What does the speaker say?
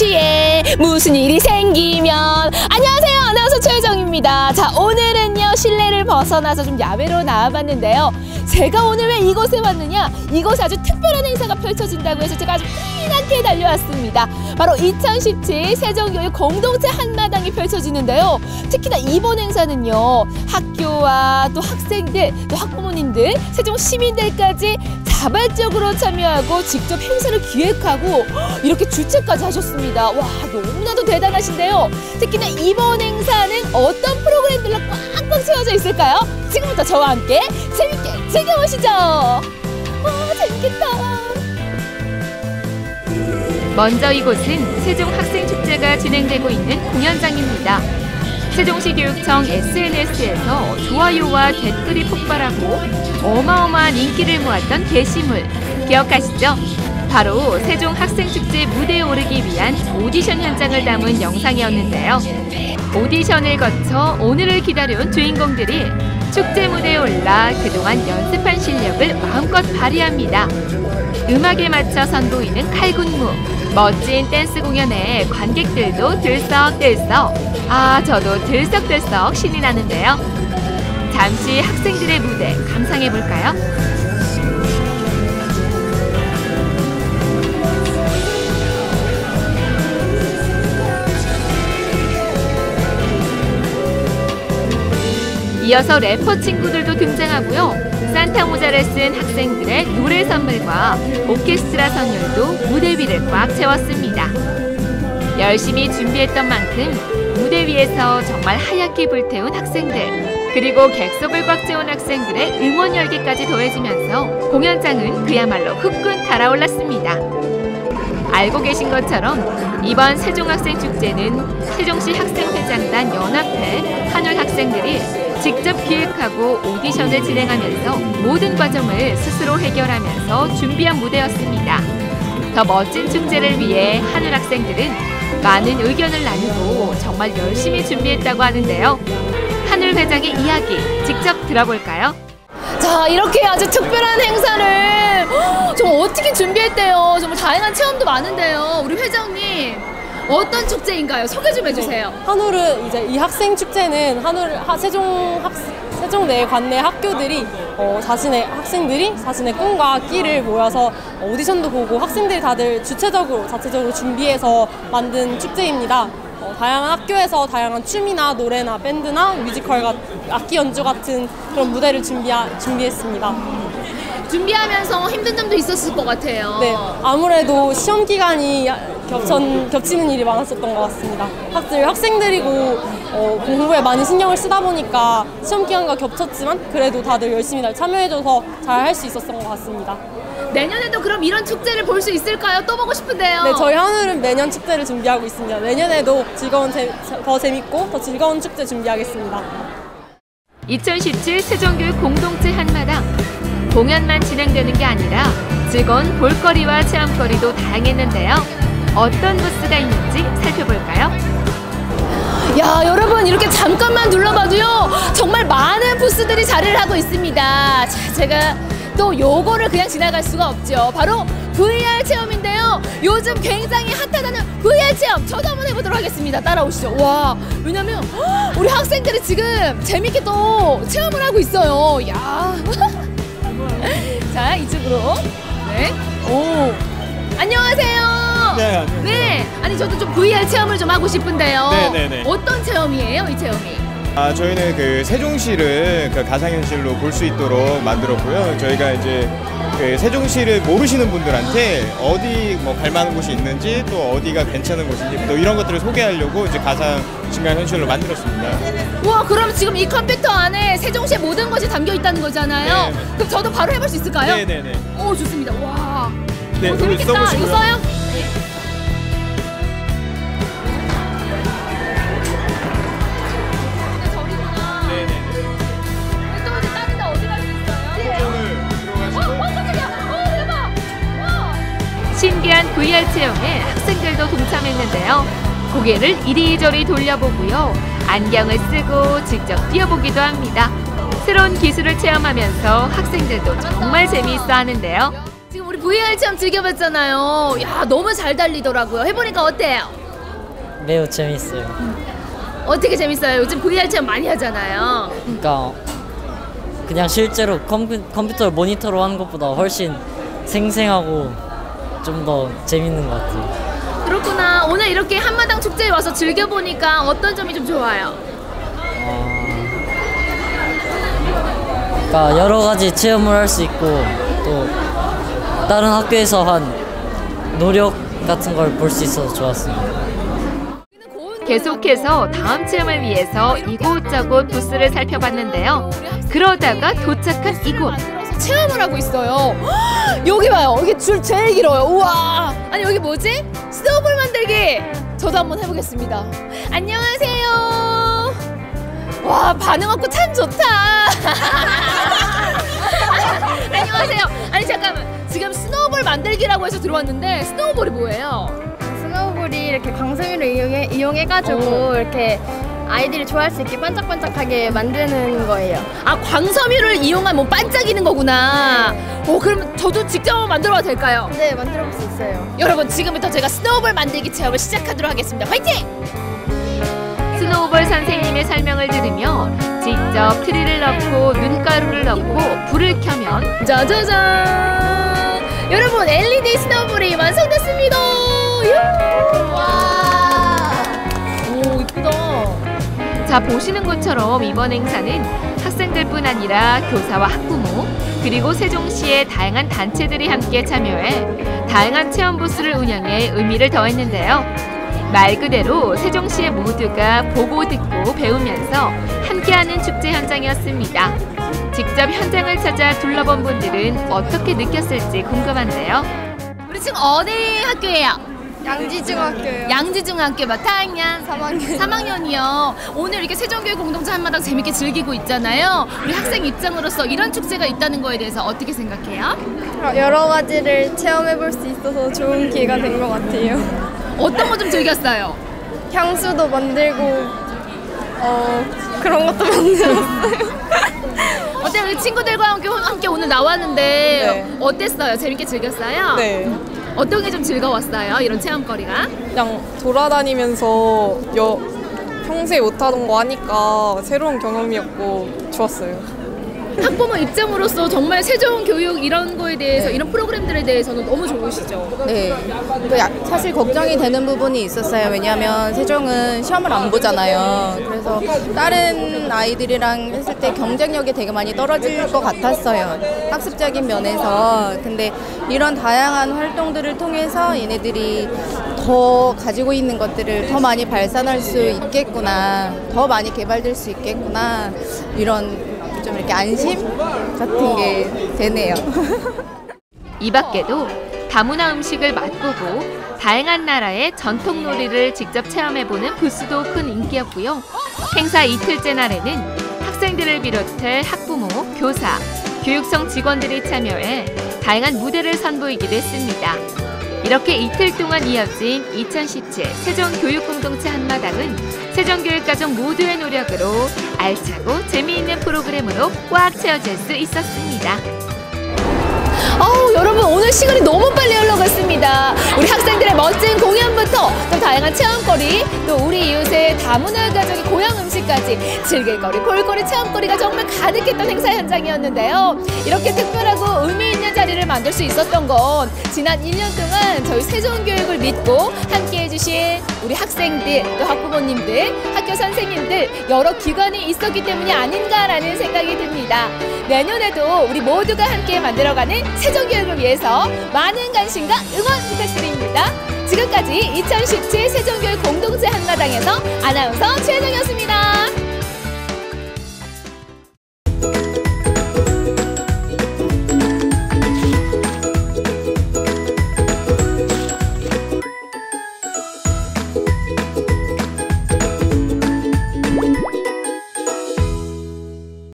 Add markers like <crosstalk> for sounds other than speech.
세종시에 무슨 일이 생기면. 안녕하세요. 아나운서 최혜정입니다. 자 오늘은요 실내를 벗어나서 좀 야외로 나와봤는데요. 제가 오늘 왜 이곳에 왔느냐? 이곳에 아주 특별한 행사가 펼쳐진다고 해서 제가 아주 피나게 달려왔습니다. 바로 2017 세종교육 공동체 한마당이 펼쳐지는데요. 특히나 이번 행사는요 학교와 또 학생들 또 학부모님들 세종 시민들까지 자발적으로 참여하고 직접 행사를 기획하고 이렇게 주최까지 하셨습니다. 와 너무나도 대단하신데요. 특히나 이번 행사는 어떤 프로그램들로 꽉꽉 채워져 있을까요? 지금부터 저와 함께 재밌게 즐겨보시죠. 와 재밌겠다. 먼저 이곳은 세종학생축제가 진행되고 있는 공연장입니다. 세종시 교육청 SNS에서 좋아요와 댓글이 폭발하고 어마어마한 인기를 모았던 게시물 기억하시죠? 바로 세종 학생축제 무대에 오르기 위한 오디션 현장을 담은 영상이었는데요. 오디션을 거쳐 오늘을 기다려온 주인공들이 축제 무대에 올라 그동안 연습한 실력을 마음껏 발휘합니다. 음악에 맞춰 선보이는 칼군무, 멋진 댄스 공연에 관객들도 들썩들썩. 아, 저도 들썩들썩 신이 나는데요. 잠시 학생들의 무대 감상해 볼까요? 이어서 래퍼 친구들도 등장하고요. 산타 모자를 쓴 학생들의 노래 선물과 오케스트라 선율도 무대 위를 꽉 채웠습니다. 열심히 준비했던 만큼 무대 위에서 정말 하얗게 불태운 학생들 그리고 객석을 꽉 채운 학생들의 응원 열기까지 더해지면서 공연장은 그야말로 후끈 달아올랐습니다. 알고 계신 것처럼 이번 세종학생축제는 세종시 학생회장단 연합회 한울 학생들이 직접 기획하고 오디션을 진행하면서 모든 과정을 스스로 해결하면서 준비한 무대였습니다. 더 멋진 축제를 위해 한울 학생들은 많은 의견을 나누고 정말 열심히 준비했다고 하는데요. 한울 회장의 이야기 직접 들어볼까요? 자 이렇게 아주 특별한 행사를 <gasps> 좀 어떻게 준비했대요. 정말 다양한 체험도 많은데요. 우리 회장님 어떤 축제인가요? 소개 좀 해주세요. 한우르 이제 이 학생 축제는 하- 세종 학 세종 내 관내 학교들이 어, 자신의 학생들이 자신의 꿈과 끼를 모여서 오디션도 보고 학생들이 다들 주체적으로 자체적으로 준비해서 만든 축제입니다. 어, 다양한 학교에서 다양한 춤이나 노래나 밴드나 뮤지컬 같 악기 연주 같은 그런 무대를 준비하, 준비했습니다. 준비하면서 힘든 점도 있었을 것 같아요. 네, 아무래도 시험 기간이 겹천, 겹치는 일이 많았었던 것 같습니다. 학생, 학생들이고 어, 공부에 많이 신경을 쓰다 보니까 시험 기간과 겹쳤지만 그래도 다들 열심히 잘 참여해줘서 잘 할 수 있었던 것 같습니다. 내년에도 그럼 이런 축제를 볼 수 있을까요? 또 보고 싶은데요. 네, 저희 하늘은 매년 축제를 준비하고 있습니다. 내년에도 즐거운, 재, 더 재밌고 더 즐거운 축제 준비하겠습니다. 2017 세종교육 공동체 한마당 공연만 진행되는 게 아니라 즐거운 볼거리와 체험거리도 다양했는데요. 어떤 부스가 있는지 살펴볼까요? 야 여러분 이렇게 잠깐만 눌러봐도요 정말 많은 부스들이 자리를 하고 있습니다. 자 제가 또 요거를 그냥 지나갈 수가 없죠. 바로 VR 체험인데요. 요즘 굉장히 핫하다는 VR 체험 저도 한번 해보도록 하겠습니다. 따라오시죠. 와 왜냐면 헉, 우리 학생들이 지금 재밌게 또 체험을 하고 있어요. 야. <laughs> 자 이쪽으로 네. 오 안녕하세요. 네, 안녕하세요. 네, 아니 저도 좀 VR 체험을 좀 하고 싶은데요. 네, 네, 네. 어떤 체험이에요, 이 체험이? 아, 저희는 그 세종시를 그 가상현실로 볼 수 있도록 만들었고요. 저희가 이제 그 세종시를 모르시는 분들한테 어디 뭐 갈만한 곳이 있는지 또 어디가 괜찮은 곳인지 또 이런 것들을 소개하려고 이제 가상 증강 현실로 만들었습니다. 우와, 그럼 지금 이 컴퓨터 안에 세종시의 모든 것이 담겨 있다는 거잖아요. 네, 네. 그럼 저도 바로 해볼 수 있을까요? 네, 네, 네. 오, 좋습니다. 와, 네, 오, 재밌겠다. 이거 써요? 신기한 VR 체험에 학생들도 동참했는데요. 고개를 이리저리 돌려보고요. 안경을 쓰고 직접 뛰어보기도 합니다. 새로운 기술을 체험하면서 학생들도 정말 재미있어 하는데요. VR 체험 즐겨봤잖아요. 야 너무 잘 달리더라고요. 해보니까 어때요? 매우 재밌어요. 어떻게 재밌어요? 요즘 VR 체험 많이 하잖아요. 그러니까 그냥 실제로 컴퓨, 컴퓨터 모니터로 하는 것보다 훨씬 생생하고 좀 더 재밌는 것 같아요. 그렇구나. 오늘 이렇게 한마당 축제에 와서 즐겨보니까 어떤 점이 좀 좋아요? 그러니까 여러 가지 체험을 할 수 있고 또 다른 학교에서 한 노력 같은 걸 볼 수 있어서 좋았어요. 계속해서 다음 체험을 위해서 이곳저곳 부스를 살펴봤는데요. 그러다가 도착한 이곳. 체험을 하고 있어요. 헉, <gasps> 여기 봐요. 여기 줄 제일 길어요. 우와. 아니 여기 뭐지? 스노우볼 만들기. 저도 한번 해보겠습니다. 안녕하세요. 와 반응 없고 참 좋다. <laughs> 만들기라고 해서 들어왔는데 snowball이 뭐예요? snowball이 이렇게 광섬유를 이용해, 이용해가지고 이렇게 아이들이 좋아할 수 있게 반짝반짝하게 만드는 거예요. 아 광섬유를 이용한 뭐 반짝이는 거구나. 오 그럼 저도 직접 한번 만들어 봐도 될까요? 네, 만들어 볼 수 있어요. 여러분 지금부터 제가 snowball 만들기 체험을 시작하도록 하겠습니다. 화이팅! snowball 선생님의 설명을 들으며 직접 트리를 넣고 눈가루를 넣고 불을 켜면 짜자잔! 여러분 LED 스노우볼이 완성됐습니다. 오 이쁘다. 자 보시는 것처럼 이번 행사는 학생들뿐 아니라 교사와 학부모 그리고 세종시의 다양한 단체들이 함께 참여해 다양한 체험 부스를 운영해 의미를 더했는데요. 말 그대로 세종시의 모두가 보고 듣고 배우면서 함께하는 축제 현장이었습니다. 직접 현장을 찾아 둘러본 분들은 어떻게 느꼈을지 궁금한데요. 우리 지금 어디 학교예요? 양지중학교요. 양지중학교 몇 학년? 3학년. 3학년이요. 오늘 이렇게 세종교육 공동체 한마당 재밌게 즐기고 있잖아요. 우리 학생 입장으로서 이런 축제가 있다는 거에 대해서 어떻게 생각해요? 여러 가지를 체험해 볼 수 있어서 좋은 기회가 된 것 같아요. 어떤 거 좀 즐겼어요? 향수도 만들고, 어, 그런 것도 만들었어요. <laughs> 어때 우리 친구들과 함께, 함께 오늘 나왔는데 어땠어요? 재밌게 즐겼어요? 네, 어떤 게 좀 즐거웠어요? 이런 체험거리가? 그냥 돌아다니면서 여, 평소에 못하던 거 하니까 새로운 경험이었고 좋았어요. 학부모 입장으로서 정말 세종 교육 이런 거에 대해서 이런 프로그램들에 대해서는 너무 좋으시죠? 네. 그 야- 사실 걱정이 되는 부분이 있었어요. 왜냐하면 세종은 시험을 안 보잖아요. 그래서 다른 아이들이랑 했을 때 경쟁력이 되게 많이 떨어질 것 같았어요. 학습적인 면에서. 근데 이런 다양한 활동들을 통해서 얘네들이 더 가지고 있는 것들을 더 많이 발산할 수 있겠구나. 더 많이 개발될 수 있겠구나. 이런 좀 이렇게 안심 같은 게 되네요. <laughs> 이 밖에도 다문화 음식을 맛보고 다양한 나라의 전통 놀이를 직접 체험해보는 부스도 큰 인기였고요. 행사 이틀째 날에는 학생들을 비롯해 학부모, 교사, 교육청 직원들이 참여해 다양한 무대를 선보이기도 했습니다. 이렇게 이틀 동안 이어진 2017 세종교육공동체 한마당은 세종교육가족 모두의 노력으로 알차고 재미있는 프로그램으로 꽉 채워질 수 있었습니다. 어우 여러분 오늘 시간이 너무 빨리 흘러갔습니다. 우리 학생들의 멋진 공연부터 또 다양한 체험거리 또 우리 이웃의 다문화 가족의 고향 음식까지 즐길거리 볼거리 체험거리가 정말 가득했던 행사 현장이었는데요. 이렇게 특별하고 의미 있는 자리를 만들 수 있었던 건 지난 1년 동안 저희 세종교육을 믿고 함께 해 주신 우리 학생들 또 학부모님들 학교 선생님들 여러 기관이 있었기 때문이 아닌가라는 생각이 듭니다. 내년에도 우리 모두가 함께 만들어가는 세종교육을 위해서 많은 관심과 응원 부탁드립니다. 지금까지 2017 세종교육 공동체 한마당에서 아나운서 최혜정이었습니다.